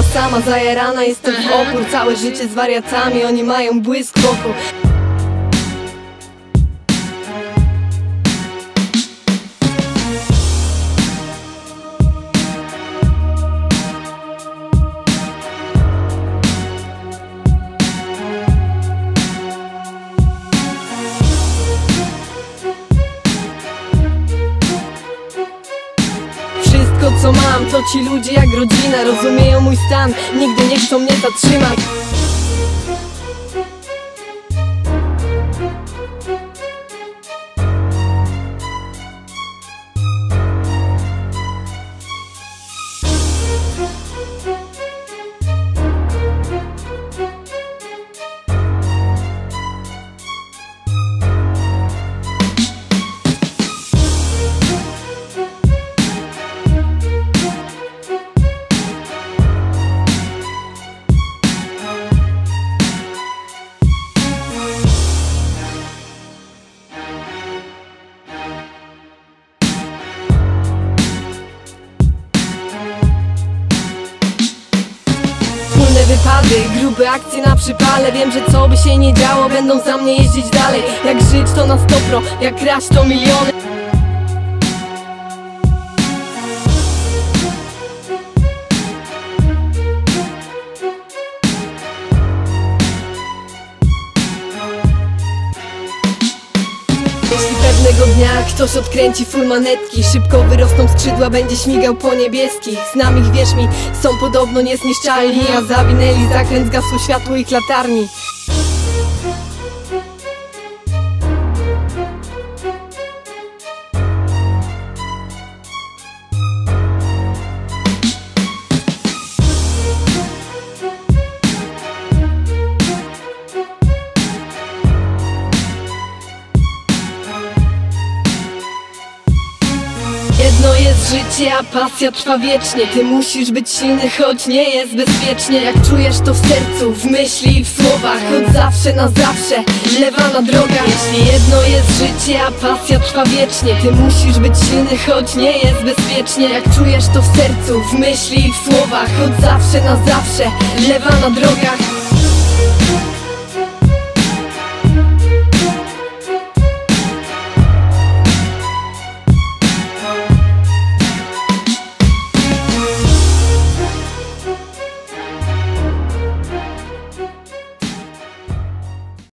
sama zajarana Jestem w opór, całe życie z wariatami. Oni mają błysk wokół co mam to ci ludzie jak rodzina Rozumieją mój stan, nigdy nie chcą mnie zatrzymać Grube akcje na przypale. Wiem, że co by się nie działo, będą za mnie jeździć dalej. Jak żyć to na stopro, jak kraść to miliony pewnego dnia ktoś odkręci full manetki. Szybko wyrosną skrzydła, będzie śmigał po niebieskich. Znam ich, wierz mi, są podobno niezniszczalni. A zawinęli zakręt, zgasło światło ich latarni jest życie, a pasja trwa wiecznie. Ty musisz być silny, choć nie jest bezpiecznie. Jak czujesz to w sercu, w myśli i w słowach Od zawsze na zawsze, lewa na droga. Jeśli jedno jest życie, a pasja trwa wiecznie Ty musisz być silny, choć nie jest bezpiecznie. Jak czujesz to w sercu, w myśli i w słowach Od zawsze na zawsze, lewa na drogach